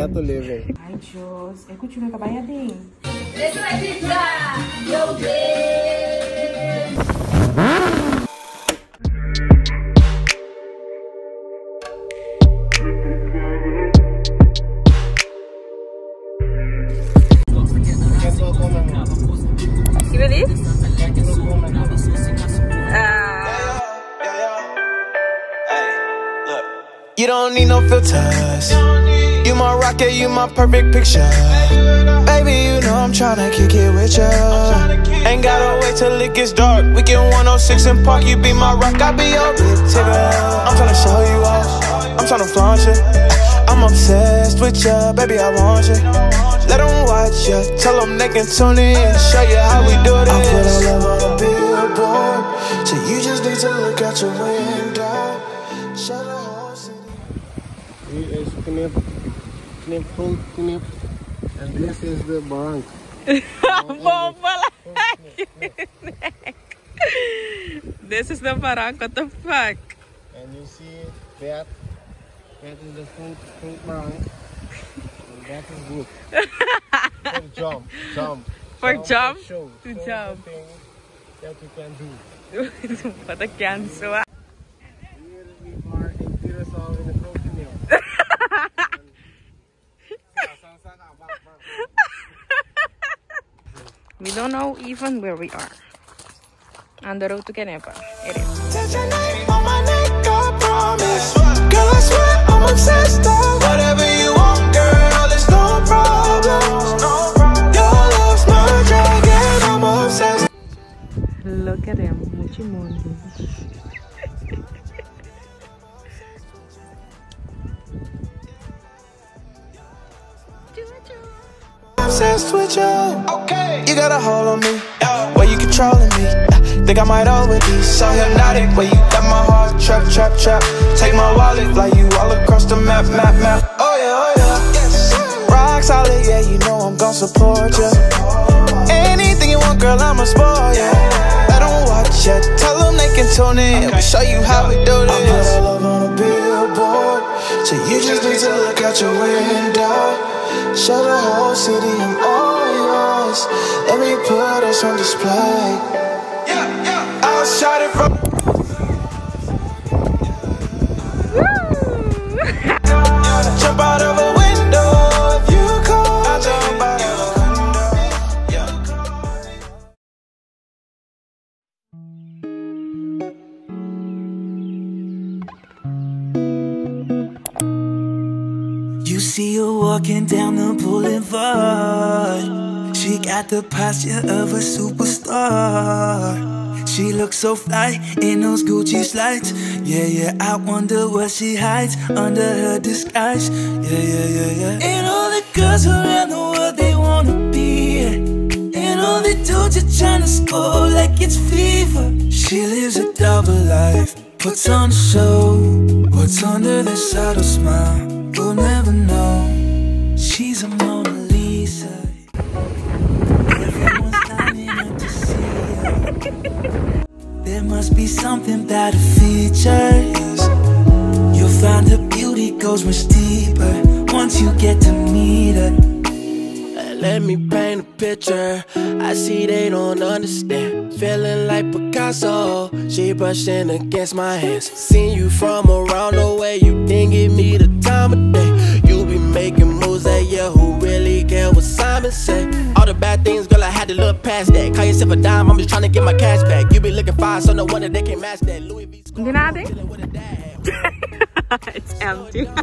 Gato livre. Ai, Deus. Eu continuo com a baiadinha. Esse vai ficar meu Deus. Don't need no filters. You my rocket, you my perfect picture. Baby, you know I'm tryna kick it with ya. Ain't gotta wait till it gets dark. We get 106 and park. You be my rock, I be your big ticket. I'm tryna show you off. I'm tryna flaunt you. I'm obsessed with ya, baby. I want you. Let them watch ya. Tell them they can tune in. Show you how we do this. I put our love on a billboard. So you just need to look out your window. Knip, knip, knip. En this is the pala. This is the parang. What the fuck? And you see that, that is the fruit, fruit barrank. And that is good. For jump, jump. For jump? Show, To show jump. that you can do. Patakyan suwa. Hier We don't know even where we are. On the road to Kenepa. It is. Touch your name on Obsessed with you. Okay. You got a hold on me. Where you controlling me. Think I might overdose. So hypnotic. Where you got my heart trap, trap, trap. Take my wallet, fly you all across the map, map, map. Oh yeah, oh yeah. Yes. Rock solid, yeah, you know I'm gon' support you. Anything you want, girl, I'ma spoil ya. Let 'em watch ya. Tell them they can tune in. We show you how we do this. I put our love on a billboard. So you just need to look out your window. Show the whole city I'm all yours. Let me put us on display. Down the boulevard. She got the posture of a superstar. She looks so fly in those Gucci slides. Yeah, yeah, I wonder what she hides under her disguise. Yeah, yeah, yeah, yeah. And all the girls around the world, they wanna be. And all the dudes are trying to score like it's fever. She lives a double life, puts on a show. What's under the subtle smile? We'll never know. She's a Mona Lisa. Everyone's lining up to see her. There must be something about her features. You'll find her beauty goes much deeper once you get to meet her. Let me paint a picture. I see they don't understand. Feeling like Picasso. She brushing against my hands. Seen you from around the way. You didn't give me the time of day. Bad things, girl, I had to look past that. Call yourself a dime. I'm just trying to get my cash back. You be looking fine, so no wonder they can't match that. Louis V. Hindi natin. Chillin' with a dad. It's empty. oh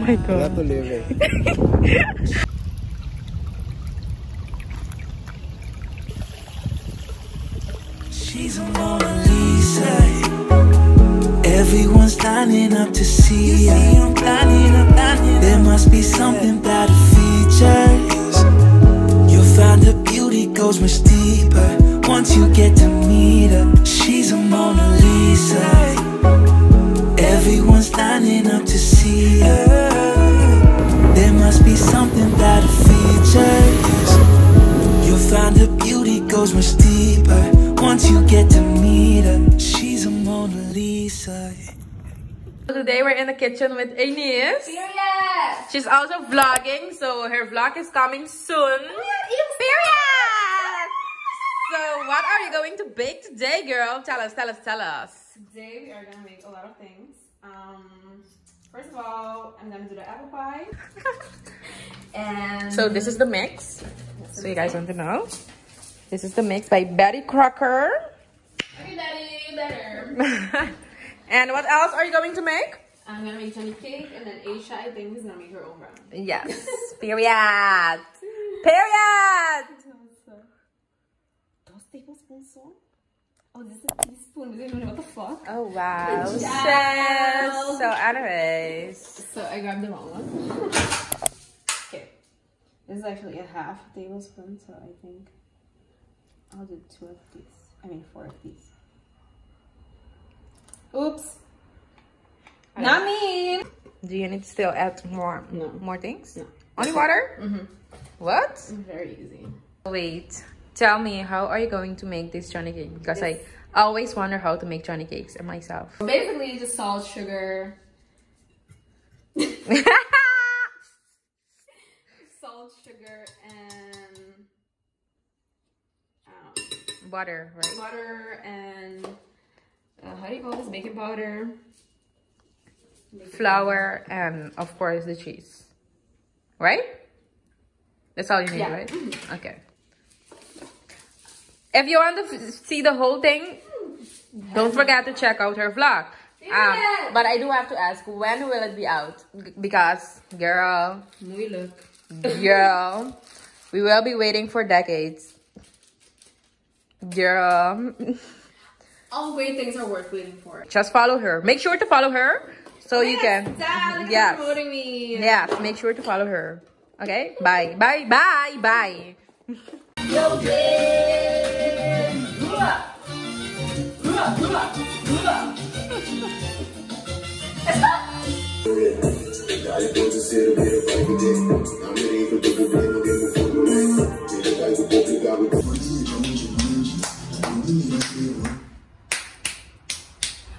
my god. She's a Mona Lisa. Eh? Everyone's lining up to see her. There must be something about her features. You'll find her beauty goes much deeper once you get to meet her. She's a Mona Lisa. Everyone's lining up to see her. There must be something about her features. You'll find her beauty goes much deeper once you get to meet her. She's a Mona Lisa. Today we're in the kitchen with Ines. Period. She's also vlogging, so her vlog is coming soon. Period! So what are you going to bake today, girl? Tell us, tell us, tell us. Today we are gonna make a lot of things. Um, first of all, I'm gonna do the apple pie. and So this is the mix. So you guys want to know? This is the mix by Betty Crocker. okay, daddy, better. and what else are you going to make? I'm gonna make Johnny cake, and then Aisha, I think, is gonna make her own round. Yes. Period. Period. Dos tablespoons salt. Oh, this is a teaspoon. We didn't know what the fuck. Oh wow. Good Sis. job. So anyways. So I grabbed the wrong one. okay. This is actually a half tablespoon, so I think I'll do two of these. I mean, four of these. Oops. Not me. Do you need to still add more No. more things? No. Only water? Mm-hmm. What? Very easy. Wait. Tell me, how are you going to make this Johnny cake? Because I always wonder how to make Johnny cakes myself. Basically, just salt, sugar, salt, sugar, and um, Butter, right? butter and uh, how do you call this? Baking powder. Flour and of course the cheese. Right? That's all you need, Yeah. right? Okay. If you want to see the whole thing, don't forget to check out her vlog. Um, but I do have to ask, when will it be out? Because, girl. We look. girl, we will be waiting for decades. Girl, All great things are worth waiting for. just follow her. Make sure to follow her so you can. Dad, Yes. promoting me. Yes, make sure to follow her. Okay? Bye. Bye. Bye. Bye.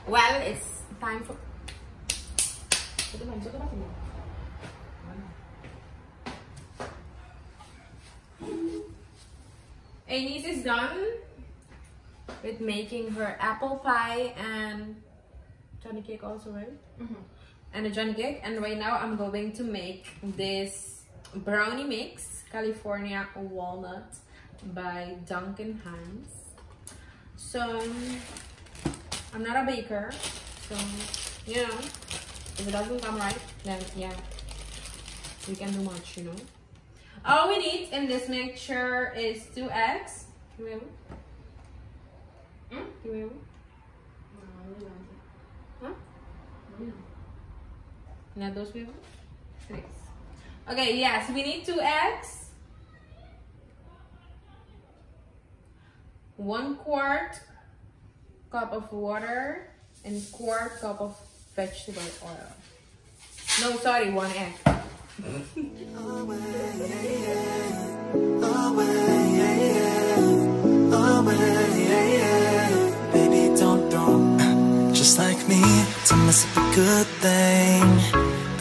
Well, it's time for. Ines is done with making her apple pie and Johnny cake also, right? Mm-hmm. And a Johnny cake. And right now I'm going to make this brownie mix, California walnut by Duncan Hines. So I'm not a baker, so you know, if it doesn't come right, then yeah, we can do much, you know. All we need in this mixture is two eggs. Give me one. Hmm? Give me one. Huh? No. Not those people? Six. Okay, yes, we need two eggs. One quart cup of water and quart cup of vegetable oil. No, sorry, one egg. Baby, don't just like me to mess up a good thing.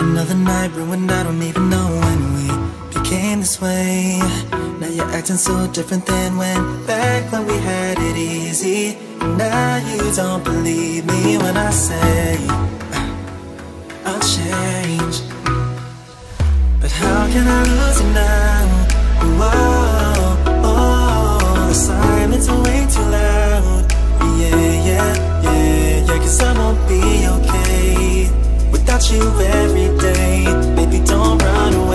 Another night ruined, I don't even know when we became this way. Now you're acting so different than when back when we had it easy. And now you don't believe me when I say I'll change. Can I lose you now? Whoa, oh, oh the silence are way too loud. Yeah, yeah, yeah, yeah, cause I won't be okay without you every day. Baby, don't run away.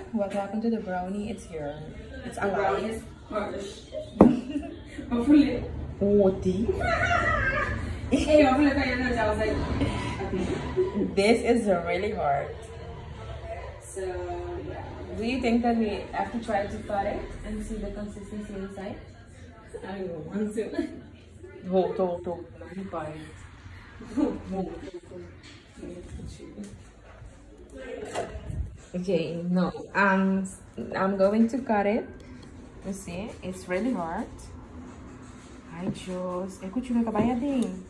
Wonder what happened to the brownie. It's here. It's alive. Oti. this is really hard. So, do you think that we have to try to cut it and see the consistency inside? I don't want to. Hold, hold, hold. Let me buy it. Okay, no. Um, I'm going to cut it. You see, it's really hard. Ai, Diyos. Eh, kung ka ba din?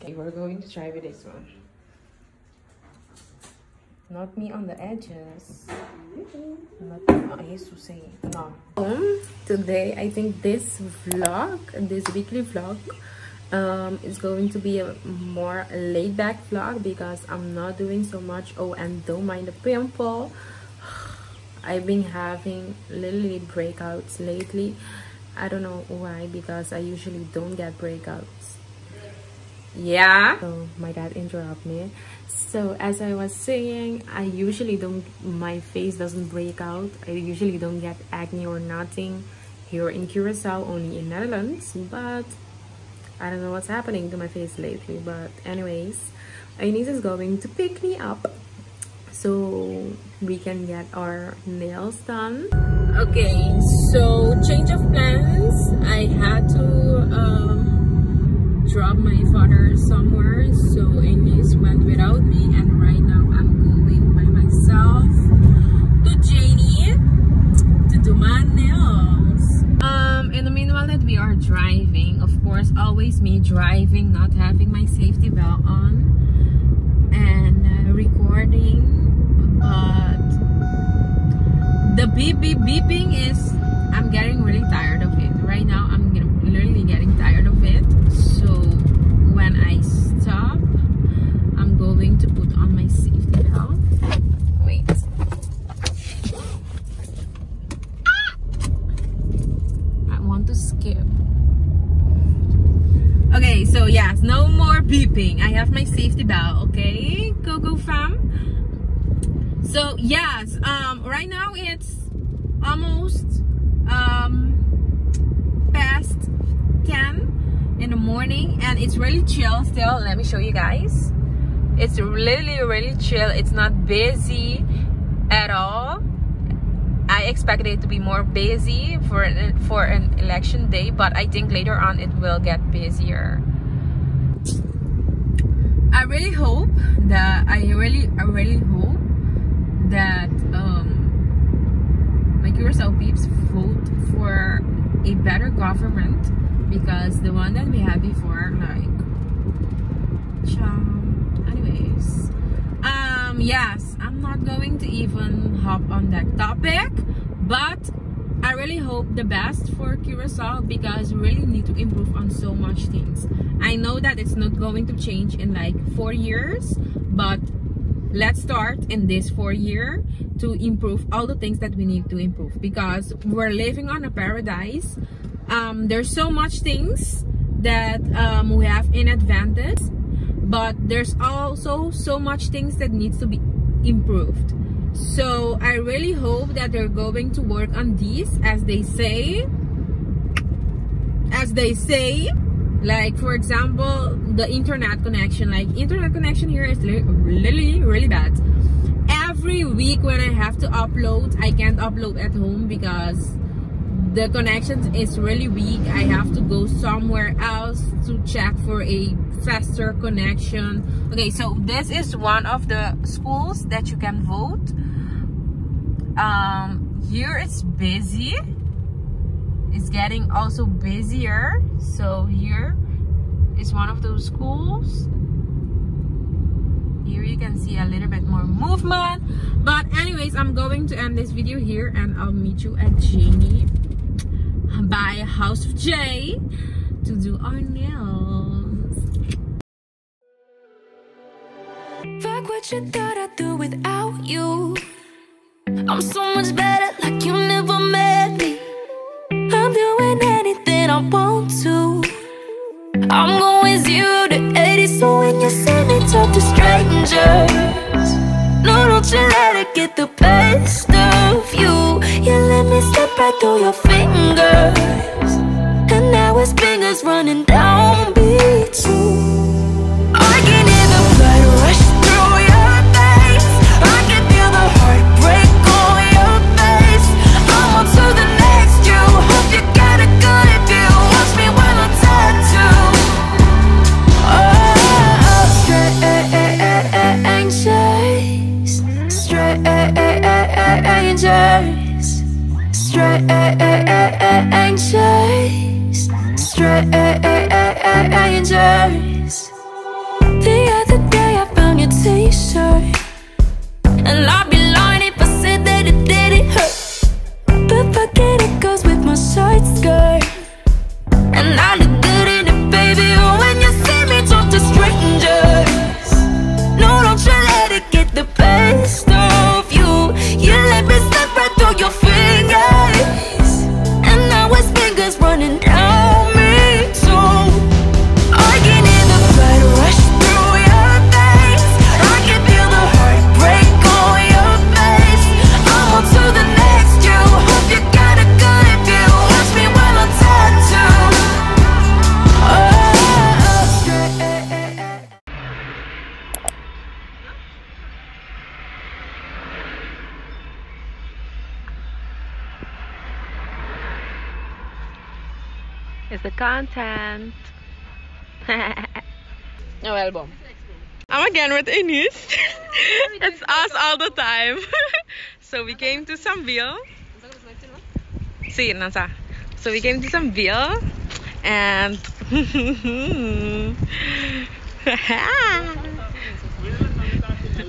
Okay, we're going to try with this one. Not me on the edges. Not oh, Jesus, eh. No. Um, today, I think this vlog, and this weekly vlog, um, is going to be a more laid back vlog because I'm not doing so much. Oh, and don't mind the pimple. I've been having literally breakouts lately. I don't know why because I usually don't get breakouts. Yeah. So my dad interrupted me. So as I was saying, I usually don't, my face doesn't break out. I usually don't get acne or nothing here in Curacao, only in Netherlands. But I don't know what's happening to my face lately. But anyways, Ines is going to pick me up so we can get our nails done. Okay, so change of plans. I had to um, drop my father somewhere, so Ines went without me, and right now I'm going by myself to Janie to do my nails. Um, in the meanwhile that we are driving, of course, always me driving, not having my safety belt on, and uh, recording but the beep beep beeping is I'm getting really tired of it. Right now I'm literally getting tired of it so when I stop I'm going to put on my safety belt wait I want to skip okay so yes no more beeping I have my safety belt okay go go fam so yes um right now it's almost um past 10 in the morning and it's really chill still let me show you guys. It's really really chill it's not busy at all. I expected it to be more busy for an, for an election day but I think later on it will get busier. I really hope that I really I really hope that um, my Curacao peeps vote for a better government because the one that we had before, like, anyways, um, yes, I'm not going to even hop on that topic, but I really hope the best for Curacao because we really need to improve on so much things. I know that it's not going to change in like four years, but let's start in this four year to improve all the things that we need to improve because we're living on a paradise. Um, there's so much things that um, we have in advantage but there's also so much things that needs to be improved. So i really hope that they're going to work on these as they say as they say like for example the internet connection like internet connection here is really really bad. Every week when i have to upload i can't upload at home because the connection is really weak. I have to go somewhere else to check for a faster connection. Okay so this is one of the schools that you can vote. Um here it's busy it's getting also busier so here is one of those schools here you can see a little bit more movement but anyways i'm going to end this video here and i'll meet you at Janie by house of j to do our nails Back what you thought I'd do without you. I'm so much better, like you never met me. I'm doing anything I want to. I'm going zero to 80, so when you see me talk to strangers, no, don't you let it get the best of you. You let me slip right through your fingers, strangers. The other day I found your t-shirt. And I'd be lying if I said that it didn't hurt. But forget it goes with my short skirt. And I look the content. no album. I'm again with Eunice. it's us all the time. so we came to some veal. See, Nasa. So we came to some veal and Huh?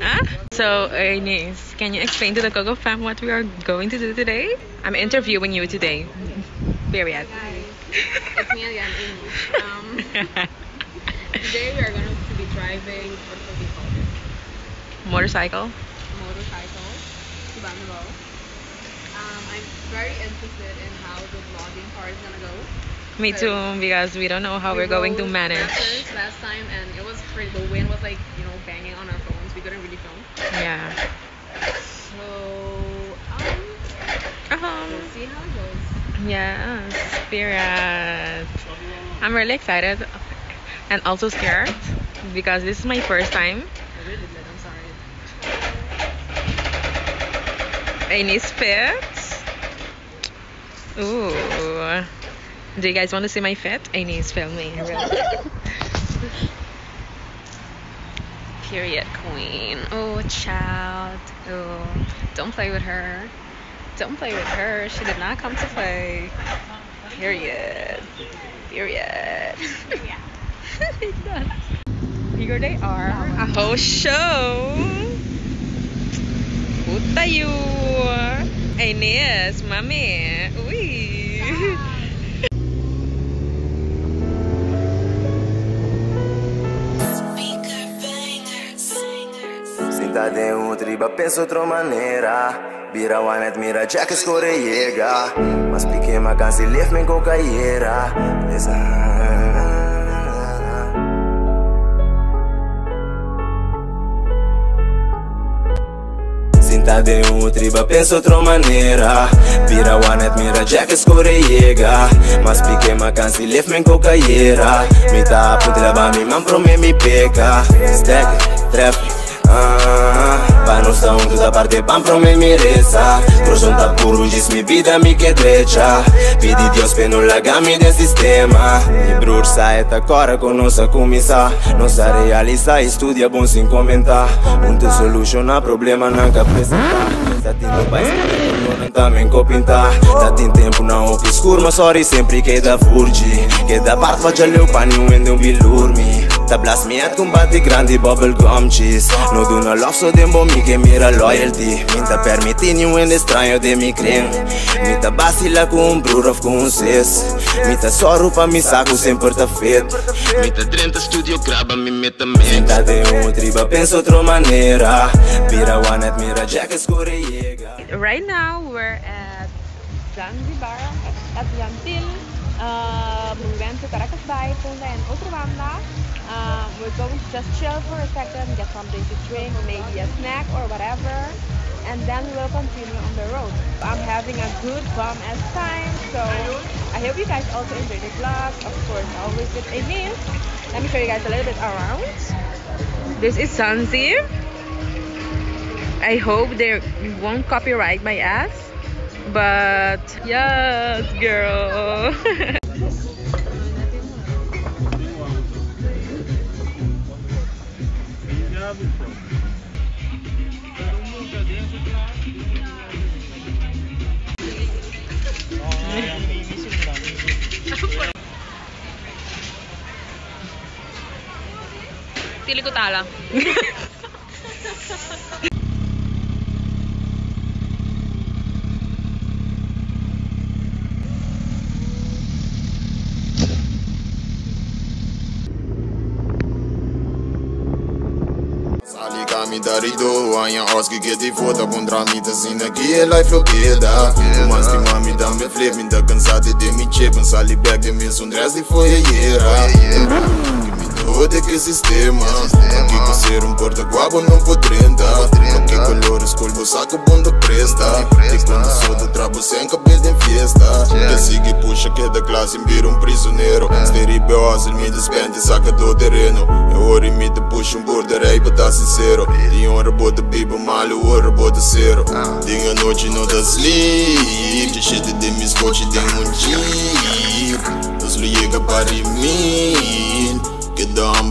Ah, so, Eunice, can you explain to the Coco fam what we are going to do today? I'm interviewing you today. Period. It's me again, Amy. Um, today we are going to be driving, what do we call it? Motorcycle. Motorcycle to Bangalore. Um, I'm very interested in how the vlogging part is going to go. Me too, because we don't know how We we're going to manage. last time and it was pretty, the wind was like, you know, banging on our phones. We couldn't really film. Yeah. So, um, Um, we'll see how it goes. Yes, spirit. I'm really excited and also scared because this is my first time. I really did, I'm sorry. Amy's fit. Ooh. Do you guys want to see my fit? Any Amy's filming. Period queen. Oh, child. Oh, don't play with her. Don't play with her. She did not come to play. Period. Period. Here they are. A whole show. Puta you. Ines, mami. Uy. De un triba, penso outra maneira Bira one mira jack escorre llega Mas pique ma cansi left me com caieira Sinta de un triba, penso outra maneira Bira one admira, jack escorre llega Mas pique ma cansi left me com caieira Me tá puta leva mi man pro me mi peca Stack, trap Ah, Pa nuk sa parte këta partje pan pro me miresa Proshën puru gjis mi vida mi ke dreqa Pidi Dios pe nu lagami de sistema. Me brur sa e të kare ko Nossa kumisa Nosa realisa i studia bun sin comentar Unë të soluciona problema nën ka prezenta Sa ti nuk bajsë também com pintar Já tá tem tempo não obscuro, mas sorry sempre que da furgi. Que da parte vai já leu pra nenhum ende um bilurmi. Un billurmi Tablas miat cum bati grandi bubblegum cheese. No do no love so dem bo mi que mira loyalty. Minta permitir ni un estranho de mi creen Minta basila com um bror of com um sis. Minta só roupa mi saco sempre tá fit. Minta drenta studio graba mi meta mix Sinta de um triba pensa outra maneira Pira one at mira jack escorrega Right now, we're at Zanzibar, at Jan Thiel. We went to Caracas Bay, Punda, and Otrobanda. Um, we're going to just chill for a second, get something to drink, maybe a snack or whatever, and then we will continue on the road. I'm having a good bomb ass time, so I hope you guys also enjoy the vlog. Of course, always with Emil. Let me show you guys a little bit around. This is Zanzibar. I hope they won't copyright my ass. But yes, girl. Tili ko tala. Sali kami dari doa yang os que te foda contra mim tá assim aqui é life eu queda Mas te mami dá me flip me dá cansado de me chip um sali back de me sundress e foi a era Me dode que sistema Aqui com ser um porta guabo não pode renda Aqui color escolho saco bunda presta. E quando sou do trabo sem cabelo em fiesta. Que sigue puxa que da classe vira um prisioneiro. Esteribeose me despende saca do terreno. Eu oro e me puxa um border aí pra tá sincero. De hora bota biba mal, hora bota zero Dia noite não dá sleep. De shit de mis coche tem um jeep Nos liga para mim كده عم